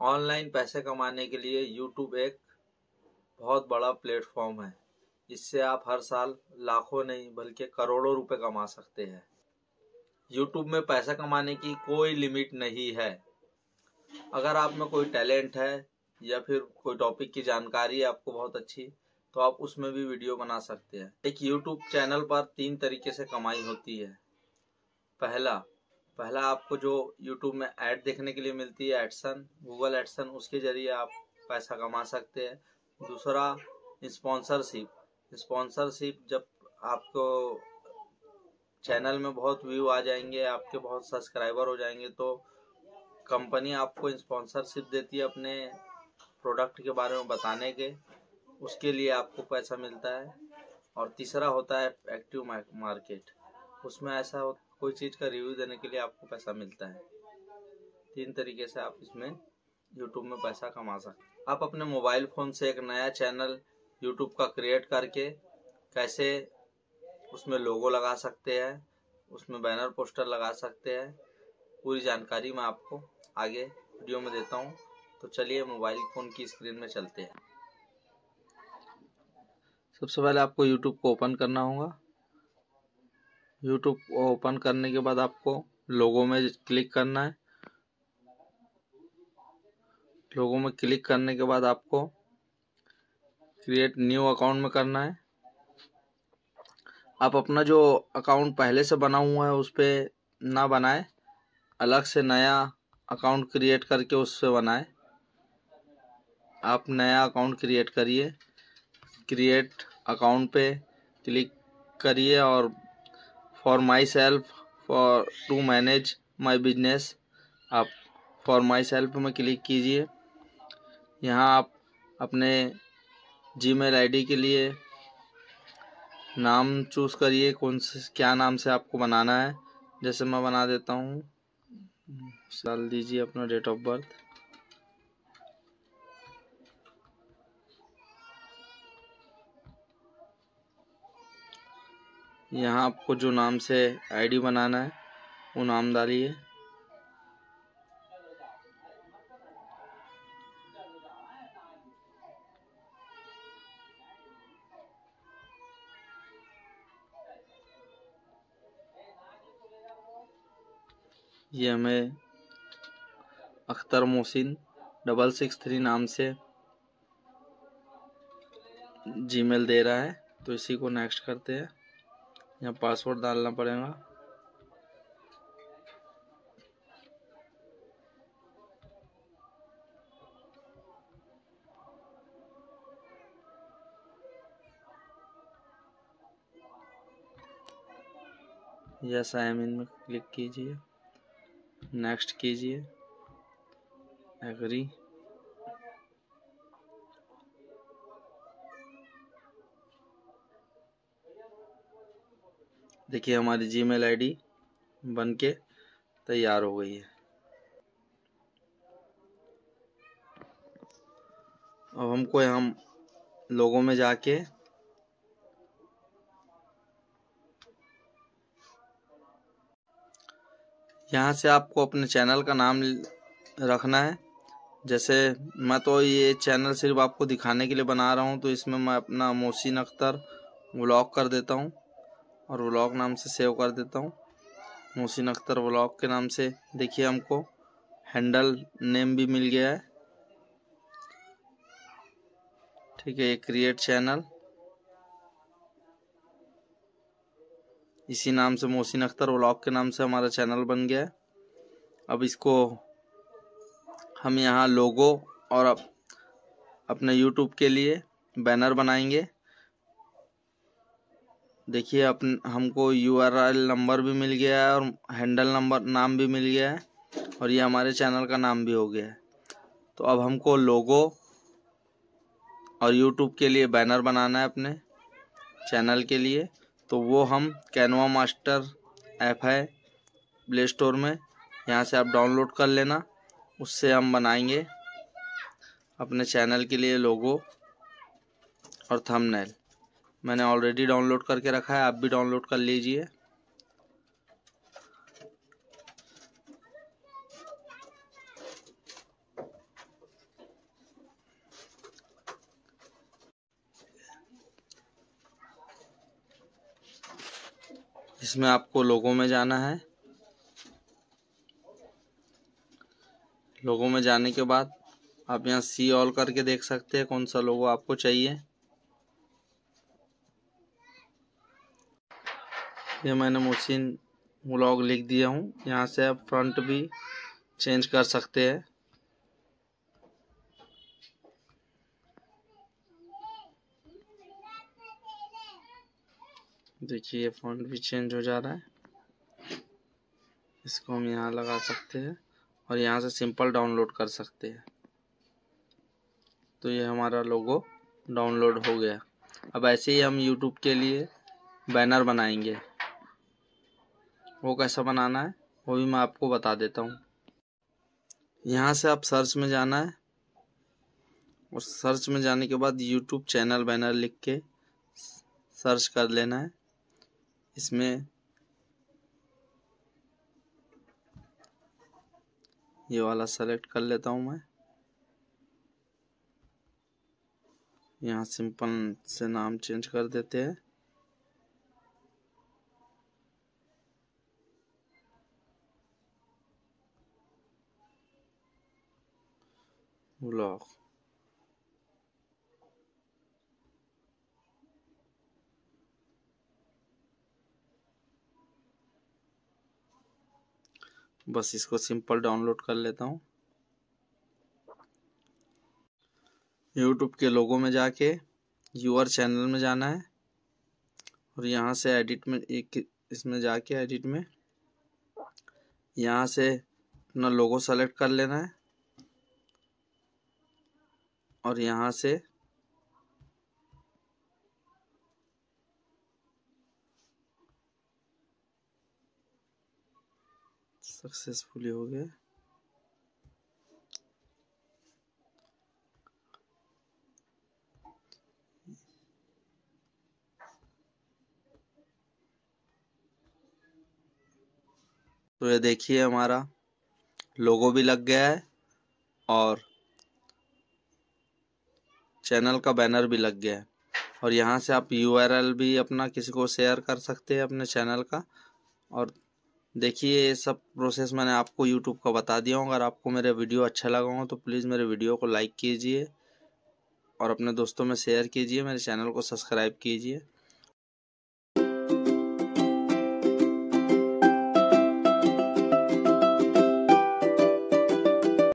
Online पैसे कमाने के लिए यूट्यूब एक बहुत बड़ा प्लेटफॉर्म है इससे आप हर साल लाखों नहीं, बल्कि करोड़ों रुपए कमा सकते हैं। यूट्यूब में पैसा कमाने की कोई लिमिट नहीं है। अगर आप में कोई टैलेंट है, या फिर कोई टॉपिक की जानकारी है आपको बहुत अच्छी तो आप उसमें भी वीडियो बना सकते हैं। एक यूट्यूब चैनल पर तीन तरीके से कमाई होती है। पहला पहला आपको जो यूट्यूब में ऐड देखने के लिए मिलती है एडसन गूगल एडसन उसके ज़रिए आप पैसा कमा सकते हैं। दूसरा स्पॉन्सरशिप स्पॉन्सरशिप जब आपको चैनल में बहुत व्यू आ जाएँगे, आपके बहुत सब्सक्राइबर हो जाएँगे तो कंपनी आपको स्पॉन्सरशिप देती है अपने प्रोडक्ट के बारे में बताने के। उसके लिए आपको पैसा मिलता है। और तीसरा होता है एक्टिव मार्केट उसमें ऐसा कोई चीज़ का रिव्यू देने के लिए आपको पैसा मिलता है। तीन तरीके से आप इसमें यूट्यूब में पैसा कमा सकते आप अपने मोबाइल फ़ोन से एक नया चैनल यूट्यूब का क्रिएट करके कैसे उसमें लोगो लगा सकते हैं, उसमें बैनर पोस्टर लगा सकते हैं, पूरी जानकारी मैं आपको आगे वीडियो में देता हूँ। तो चलिए मोबाइल फ़ोन की स्क्रीन में चलते हैं। सबसे पहले आपको यूट्यूब को ओपन करना होगा। यूट्यूब ओपन करने के बाद आपको लोगों में क्लिक करना है। लोगों में क्लिक करने के बाद आपको क्रिएट न्यू अकाउंट में करना है। आप अपना जो अकाउंट पहले से बना हुआ है, उस पर ना बनाए। अलग से नया अकाउंट क्रिएट करके उस पर बनाए। आप नया अकाउंट क्रिएट करिए। क्रिएट अकाउंट पे क्लिक करिए और for myself for to manage my business आप फॉर माई सेल्फ में क्लिक कीजिए। यहाँ आप अपने जी मेल आई के लिए नाम चूज़ करिए, कौन से, क्या नाम से आपको बनाना है। जैसे मैं बना देता हूँ, डाल दीजिए अपना डेट ऑफ़ बर्थ यहाँ आपको जो नाम से आईडी बनाना है, वो नाम डालिए। ये हमें Akhtar Mohsin double six three नाम से जीमेल दे रहा है तो इसी को नेक्स्ट करते हैं। यहाँ पासवर्ड डालना पड़ेगा। यस आई एम इन में क्लिक कीजिए। नेक्स्ट कीजिए। एग्री देखिए, हमारी जीमेल आईडी बन के तैयार हो गई है। अब हमको हम लोगों में जाके यहाँ से आपको अपने चैनल का नाम रखना है। जैसे मैं तो ये चैनल सिर्फ़ आपको दिखाने के लिए बना रहा हूँ तो इसमें मैं अपना मोहसिन अख्तर ब्लॉग कर देता हूँ। और व्लॉग नाम से सेव कर देता हूँ। मोहसिन अख्तर व्लॉग के नाम से देखिए हमको। हैंडल नेम भी मिल गया है। ठीक है ये क्रिएट चैनल इसी नाम से मोहसिन अख्तर व्लॉग के नाम से हमारा चैनल बन गया है। अब इसको हम यहाँ लोगो और अप, अपने यूट्यूब के लिए बैनर बनाएँगे। देखिए, अपन, हमको यू नंबर भी मिल गया है और हैंडल नंबर नाम भी मिल गया है और ये हमारे चैनल का नाम भी हो गया है। तो अब हमको लोगो और यूट्यूब के लिए बैनर बनाना है अपने चैनल के लिए। तो वो हम कैनवा मास्टर ऐप है प्ले स्टोर में। यहाँ से आप डाउनलोड कर लेना, उससे हम बनाएँगे अपने चैनल के लिए लोगो और थंबनेल मैंने ऑलरेडी डाउनलोड करके रखा है, आप भी डाउनलोड कर लीजिए। इसमें आपको लोगों में जाना है। लोगों में जाने के बाद आप यहाँ सी ऑल करके देख सकते हैं कौन सा लोगो आपको चाहिए। ये मैंने मोसिन व्लॉग लिख दिया हूँ। यहाँ से आप फ्रंट भी चेंज कर सकते हैं। देखिए फॉन्ट भी चेंज हो जा रहा है। इसको हम यहाँ लगा सकते हैं और यहाँ से सिंपल डाउनलोड कर सकते हैं। तो ये हमारा लोगो डाउनलोड हो गया। अब ऐसे ही हम यूट्यूब के लिए बैनर बनाएँगे। वो कैसा बनाना है, वो भी मैं आपको बता देता हूँ। यहाँ से आप सर्च में जाना है, और सर्च में जाने के बाद यूट्यूब चैनल बैनर लिख के सर्च कर लेना है। इसमें ये वाला सेलेक्ट कर लेता हूँ मैं। यहाँ सिंपल से नाम चेंज कर देते हैं। ब्लॉग बस इसको सिंपल डाउनलोड कर लेता हूँ। यूट्यूब के लोगों में जाके यूआर चैनल में जाना है। और यहाँ से एडिट में एक इसमें जाके एडिट में यहाँ से अपना लोगो सेलेक्ट कर लेना है। और यहाँ से सक्सेसफुली हो गया। तो ये देखिए हमारा, लोगो भी लग गया है और चैनल का बैनर भी लग गया है। और यहाँ से आप यूआरएल भी अपना किसी को शेयर कर सकते हैं अपने चैनल का। और देखिए, ये सब प्रोसेस मैंने आपको यूट्यूब का बता दिया हूँ। अगर आपको मेरे वीडियो अच्छा लगा हो तो प्लीज़ मेरे वीडियो को लाइक कीजिए और अपने दोस्तों में शेयर कीजिए, मेरे चैनल को सब्सक्राइब कीजिए।